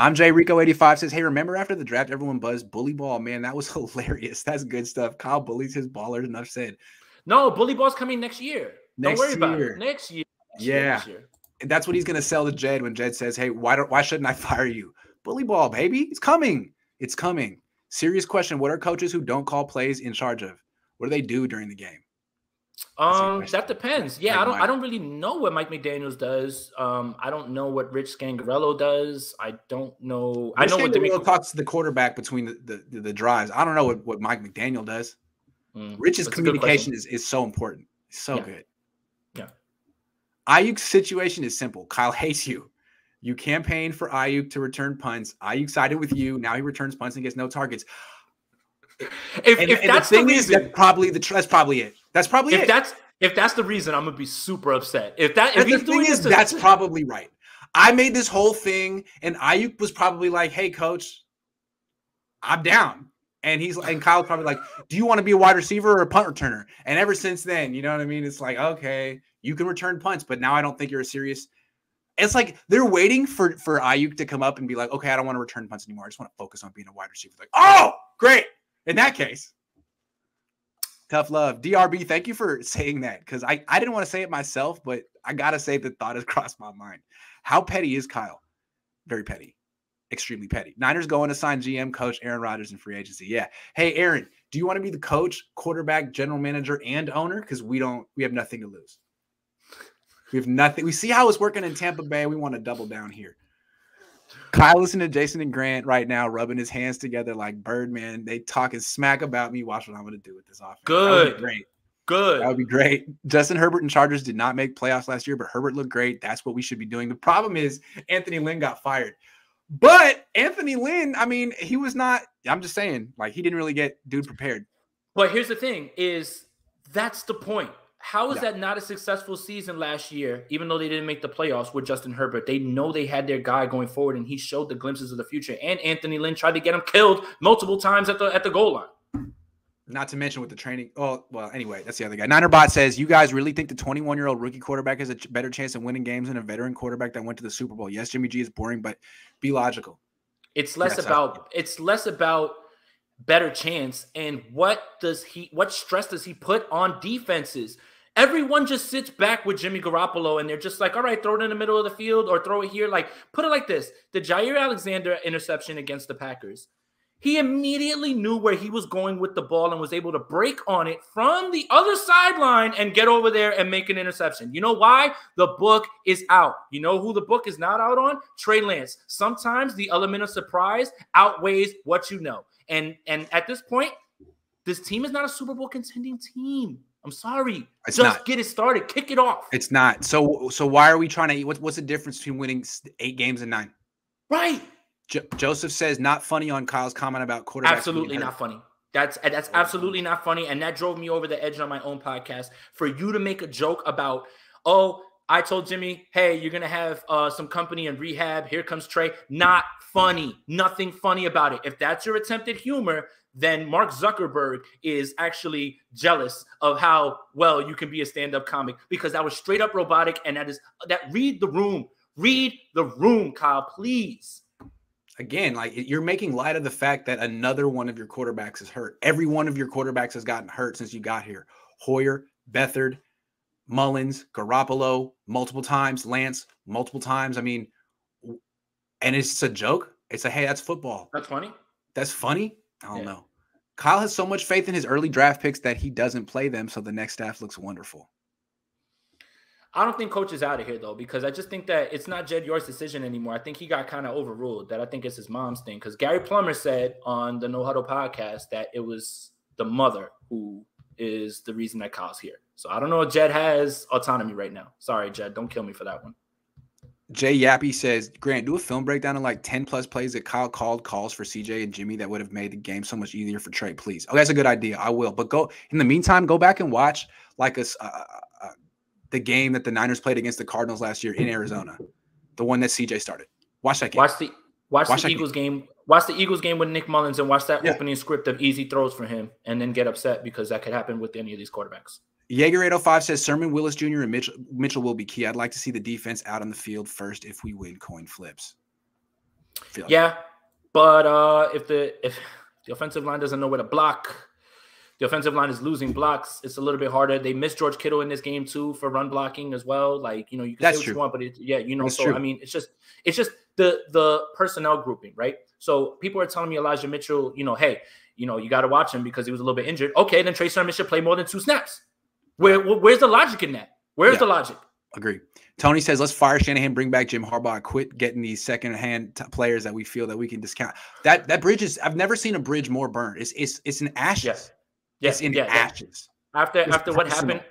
I'm Jay Rico 85 says, Hey, remember after the draft, everyone buzzed bully ball? Man, that was hilarious. That's good stuff. Kyle bullies his ballers, enough said. No, bully ball's coming next year. Next Don't worry year. about it. Next year. Next Yeah. Year, next year. And that's what he's gonna sell to Jed when Jed says, Hey, why don't why shouldn't I fire you? Bully ball, baby. It's coming. It's coming. Serious question. What are coaches who don't call plays in charge of? What do they do during the game? Um, that depends. Yeah, Like I don't. Mike. I don't really know what Mike McDaniel's does. Um, I don't know what Rich Scangarello does. I don't know. I know what DeMeco DeMeco. talks to the quarterback between the, the, the, the drives. I don't know what, what Mike McDaniel does. Mm, Rich's that's a good communication is, is so important. It's so Yeah. good. Yeah. Aiyuk's situation is simple. Kyle hates you. You campaign for Aiyuk to return punts. Aiyuk sided with you. Now he returns punts and gets no targets. If, And, if and that's the the, thing is, reason, that's probably the that's probably it. That's probably if it. that's if that's the reason, I'm gonna be super upset. If that if the thing is, to- that's probably right. I made this whole thing, and Aiyuk was probably like, "Hey, coach, I'm down." And he's and Kyle's probably like, "Do you want to be a wide receiver or a punt returner?" And ever since then, you know what I mean? It's like, okay, you can return punts, but now I don't think you're a serious. It's like they're waiting for for Aiyuk to come up and be like, "Okay, I don't want to return punts anymore. I just want to focus on being a wide receiver." Like, oh, great. In that case, tough love, DRB. Thank you for saying that because I I didn't want to say it myself, but I gotta say the thought has crossed my mind. How petty is Kyle? Very petty, extremely petty. Niners going to sign GM coach Aaron Rodgers in free agency. Yeah. Hey, Aaron, do you want to be the coach, quarterback, general manager, and owner? Because we don't, we have nothing to lose. We have nothing. We see how it's working in Tampa Bay. We want to double down here. Kyle listening to Jason and Grant right now, rubbing his hands together like Birdman. They talking smack about me. Watch what I'm going to do with this offense. That would be Good. great. good. That would be great. Justin Herbert and Chargers did not make playoffs last year, but Herbert looked great. That's what we should be doing. The problem is Anthony Lynn got fired. But Anthony Lynn, I mean, he was not, I'm just saying, like he didn't really get dude prepared. But here's the thing: is that's the point. How is Yeah. that not a successful season last year, even though they didn't make the playoffs with Justin Herbert? They know they had their guy going forward, and he showed the glimpses of the future. And Anthony Lynn tried to get him killed multiple times at the at the goal line. Not to mention with the training. Oh, well, anyway, that's the other guy. Ninerbot says, You guys really think the 21 year old rookie quarterback has a better chance of winning games than a veteran quarterback that went to the Super Bowl? Yes, Jimmy G is boring, but be logical. It's less Yes, I- about it's less about better chance and what does he what stress does he put on defenses? Everyone just sits back with Jimmy Garoppolo and they're just like, all right, throw it in the middle of the field or throw it here. Like, put it like this: the Jaire Alexander interception against the Packers. He immediately knew where he was going with the ball and was able to break on it from the other sideline and get over there and make an interception. You know why? The book is out. You know who the book is not out on? Trey Lance. Sometimes the element of surprise outweighs what you know. And and at this point, this team is not a Super Bowl contending team. I'm sorry. It's Just not. get it started. Kick it off. It's not. So, so why are we trying to? What's what's the difference between winning eight games and nine? right. Jo- Joseph says not funny on Kyle's comment about quarterbacks. Absolutely not funny. That's that's absolutely not funny, and that drove me over the edge on my own podcast. For you to make a joke about, oh, I told Jimmy, hey, you're gonna have uh, some company in rehab. Here comes Trey. Not funny. Nothing funny about it. If that's your attempted humor, then Mark Zuckerberg is actually jealous of how well you can be a stand-up comic because that was straight up robotic, and that is that. Read the room. Read the room, Kyle. Please. Again, like you're making light of the fact that another one of your quarterbacks is hurt. Every one of your quarterbacks has gotten hurt since you got here. Hoyer, Beathard, Mullens, Garoppolo, multiple times, Lance, multiple times. I mean, and it's a joke. It's a hey, that's football. That's funny. That's funny. I don't Yeah. know. Kyle has so much faith in his early draft picks that he doesn't play them, so the next staff looks wonderful. I don't think coach is out of here though, because I just think that it's not Jed York's decision anymore. I think he got kind of overruled. That I think it's his mom's thing. Because Gary Plummer said on the No Huddle podcast that it was the mother who is the reason that Kyle's here. So I don't know if Jed has autonomy right now. Sorry, Jed. Don't kill me for that one. Jay Yappy says, Grant, do a film breakdown of like 10 plus plays that Kyle called calls for CJ and Jimmy that would have made the game so much easier for Trey, please. Oh, that's a good idea. I will. But go in the meantime, go back and watch like a, uh, uh, the game that the Niners played against the Cardinals last year in Arizona, the one that CJ started. Watch that game. Watch the watch, Watch the Eagles game. Watch the Eagles game with Nick Mullens and watch that Yeah. opening script of easy throws for him, and then get upset because that could happen with any of these quarterbacks. Jaeger 805 says Sermon Wilson Jr. and Mitchell, Mitchell will be key. I'd like to see the defense out on the field first if we win coin flips. Like. Yeah, but uh, if the if the offensive line doesn't know where to block, the offensive line is losing blocks. It's a little bit harder. They missed George Kittle in this game too for run blocking as well. Like you know, you can That's say what true. you want, but it, yeah, you know. That's so true. I mean, it's just it's just the the personnel grouping, right? So people are telling me Elijah Mitchell, you know, hey, you know, you got to watch him because he was a little bit injured. Okay, then Trey Sermon should play more than two snaps. Where, where- where's the logic in that? Where's Yeah. the logic? Agree. Tony says, let's fire Shanahan, bring back Jim Harbaugh, quit getting these secondhand t- players that we feel that we can discount. That that bridge is. I've never seen a bridge more burned. It's it's it's in ashes. Yes. It's in yeah, yeah. ashes. after It's after what happened.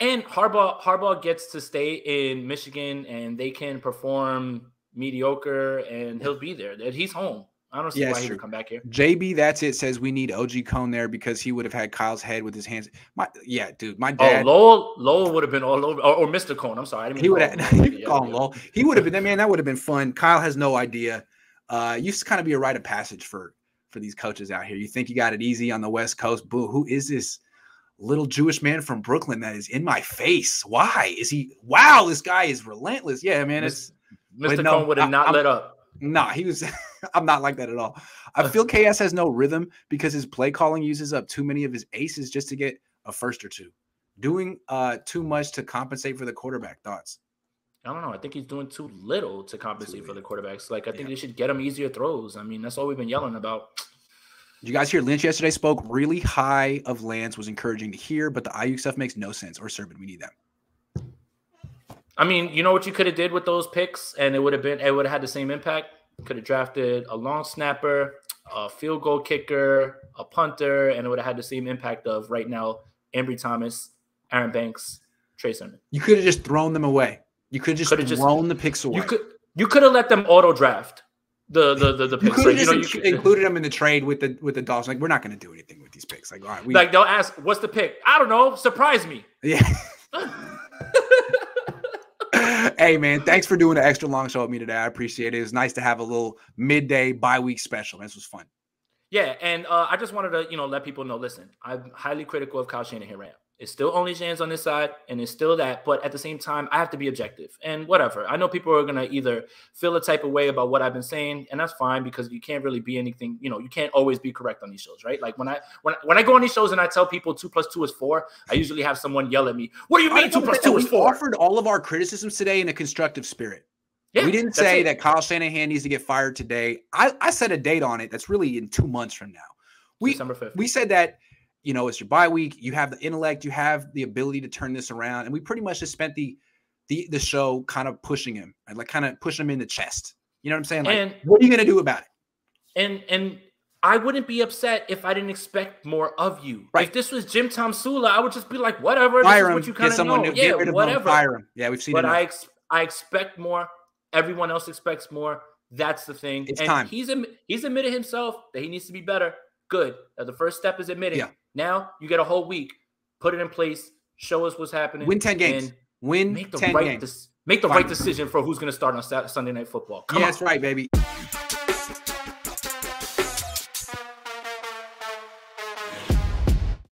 And Harbaugh Harbaugh gets to stay in Michigan and they can perform mediocre and he'll be there. That he's home. I don't see Yeah, why he true. would come back here. JB, that's it. Says we need OG Cohn there because he would have had Kyle's head with his hands. My yeah, dude. My dad. Oh. Lowell Lowell would have been all over or, or Mr. Cohn. I'm sorry. I didn't mean he would have. Yeah, call him yeah. Lowell. He would have been. Man, that would have been fun. Kyle has no idea. Uh, used to kind of be a rite of passage for for these coaches out here. You think you got it easy on the West Coast? Boo! Who is this little Jewish man from Brooklyn that is in my face? Why is he? Wow, this guy is relentless. Yeah, man. It's Mr. But no, Cohn would have not I'm- let up. Nah, he was. I'm not like that at all. I feel KS has no rhythm because his play calling uses up too many of his aces just to get a first or two, doing uh too much to compensate for the quarterback. Thoughts? I don't know. I think he's doing too little to compensate for the quarterbacks. Like I think Yeah. they should get him easier throws. I mean, that's all we've been yelling about. Did you guys hear Lynch yesterday spoke really high of Lance was encouraging to hear, but the IU stuff makes no sense. Or Sermon, we need them. I mean, you know what you could have did with those picks, and it would have been it would have had the same impact. Could have drafted a long snapper, a field goal kicker, a punter, and it would have had the same impact of right now Ambry Thomas, Aaron Banks, Trey Sermon. You could have just thrown them away. You could have just Coulda just- thrown the picks away. You could you could have let them auto draft the the the, the You picks. could Like, have you know, you could- included them in the trade with the with the Dolphins. Like we're not going to do anything with these picks. Like all right, we like they'll ask, "What's the pick?" I don't know. Surprise me. yeah. hey man, thanks for doing the extra long show with me today. I appreciate it. It's nice to have a little midday bye week special. This was fun. Yeah, and uh, I just wanted to, you know, let people know. Listen, I'm highly critical of Kyle Shanahan right. It's still only Shans on this side, and it's still that. But at the same time, I have to be objective and whatever. I know people are gonna either feel a type of way about what I've been saying, and that's fine because you can't really be anything. You know, you can't always be correct on these shows, right? Like when I when when I go on these shows and I tell people two plus two is four, I usually have someone yell at me. What do you mean two plus two we is four? offered all of our criticisms today in a constructive spirit. Yeah, we didn't say it. that Kyle Shanahan needs to get fired today. I, I set a date on it that's really in two months from now. We we said that you know it's your bye week. You have the intellect. You have the ability to turn this around, and we pretty much just spent the the the show kind of pushing him, like kind of pushing him in the chest. You know what I'm saying? Like, And- what are you gonna do about it? And and I wouldn't be upset if I didn't expect more of you. Right. If this was Jim Tomsula, I would just be like, whatever. Fire is him. what you Get kind of someone know. new. Yeah, Get rid of him. whatever. Fire him. Yeah, we've seen But. I ex- I expect more. Everyone else expects more. That's the thing. It's and time. He's he's admitted himself that he needs to be better. Good. Now, the first step is admitting. Yeah. Now you get a whole week. Put it in place. Show us what's happening. Win ten games. Win Make the ten right. games. Dis- make the Fine. right decision for who's going to start on Sat- Sunday Night Football. Come yeah, on. that's right, baby.